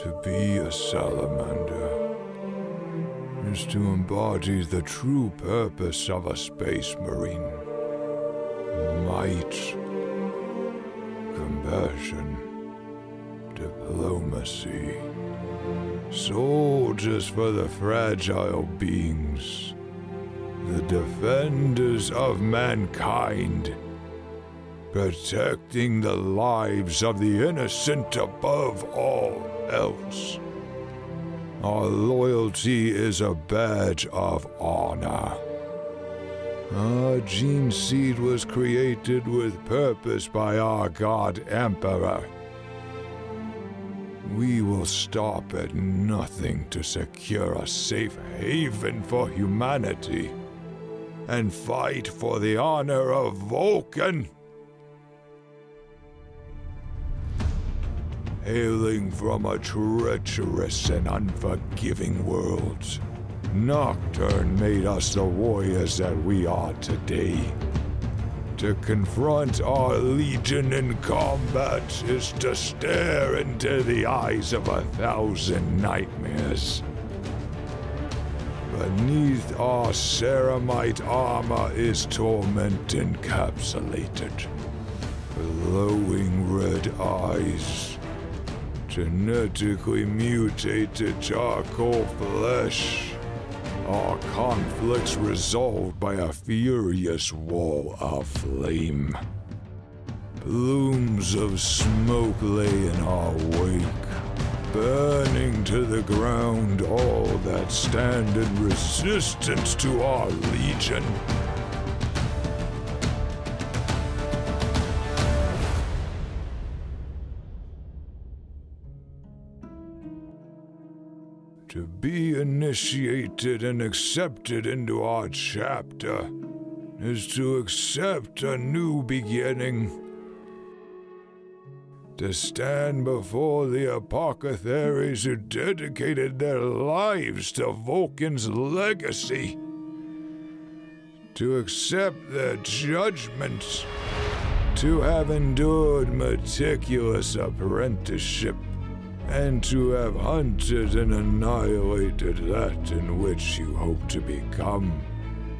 To be a salamander is to embody the true purpose of a space marine might, compassion, diplomacy. Soldiers for the fragile beings, the defenders of mankind, protecting the lives of the innocent above all else. Our loyalty is a badge of honor. Our gene seed was created with purpose by our God Emperor. We will stop at nothing to secure a safe haven for humanity and fight for the honor of Vulcan. Hailing from a treacherous and unforgiving world, Nocturne made us the warriors that we are today. To confront our legion in combat is to stare into the eyes of a thousand nightmares. Beneath our ceramite armor is torment encapsulated. Glowing red eyes. Genetically mutated charcoal flesh. Our conflicts resolved by a furious wall of flame. Plumes of smoke lay in our wake, burning to the ground all that stand in resistance to our legion. To be initiated and accepted into our chapter is to accept a new beginning. To stand before the apothecaries who dedicated their lives to Vulcan's legacy. To accept their judgments. To have endured meticulous apprenticeship and to have hunted and annihilated that in which you hope to become.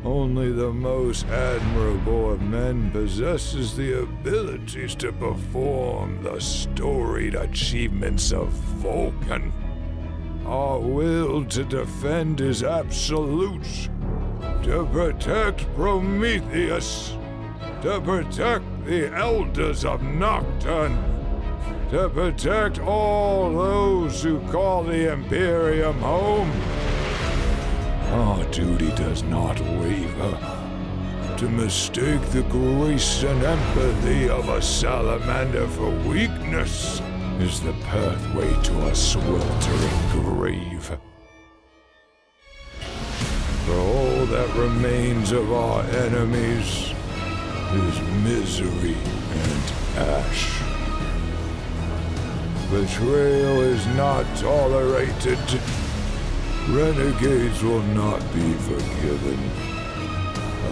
Only the most admirable of men possesses the abilities to perform the storied achievements of Vulcan. Our will to defend is absolute. To protect Prometheus. To protect the elders of Nocturne to protect all those who call the Imperium home. Our duty does not waver. To mistake the grace and empathy of a salamander for weakness is the pathway to a sweltering grave. For all that remains of our enemies is misery and ash. Betrayal is not tolerated. Renegades will not be forgiven.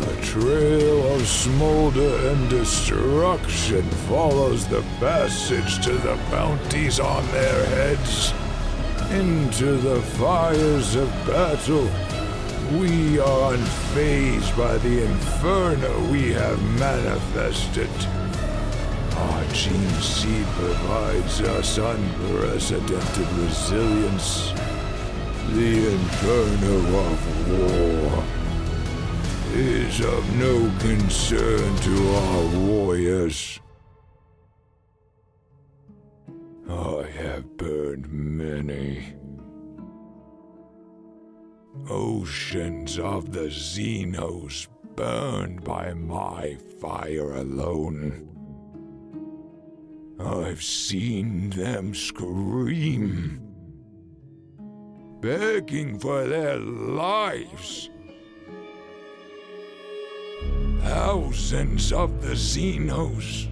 A trail of smolder and destruction follows the passage to the bounties on their heads. Into the fires of battle, we are unfazed by the inferno we have manifested. Gene seed provides us unprecedented resilience. The inferno of war is of no concern to our warriors. I have burned many. Oceans of the Xenos burned by my fire alone. I've seen them scream, begging for their lives. Thousands of the Xenos,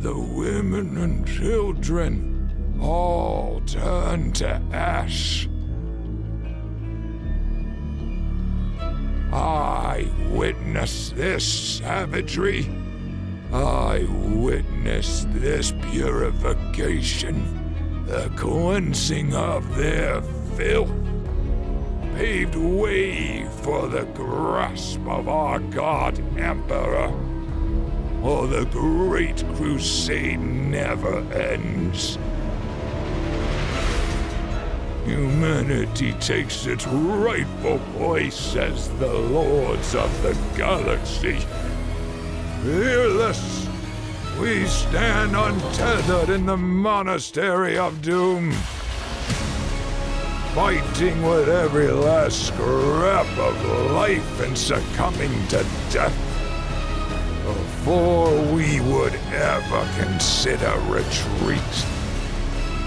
the women and children, all turned to ash. I witnessed this savagery. I witnessed this purification. the cleansing of their filth, paved way for the grasp of our God Emperor. Or the great crusade never ends. Humanity takes its rightful place as the lords of the galaxy. Fearless, we stand untethered in the monastery of doom, fighting with every last scrap of life and succumbing to death before we would ever consider retreat.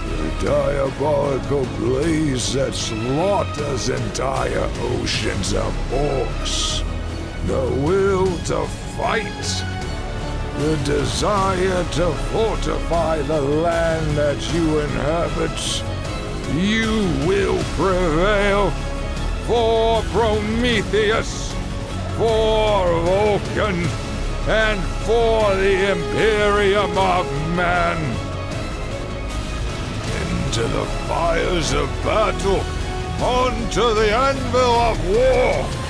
The diabolical blaze that slaughters entire oceans of orcs. The will to fight. The desire to fortify the land that you inhabit. You will prevail for Prometheus, for Vulcan, and for the Imperium of Man into the fires of battle, onto the anvil of war.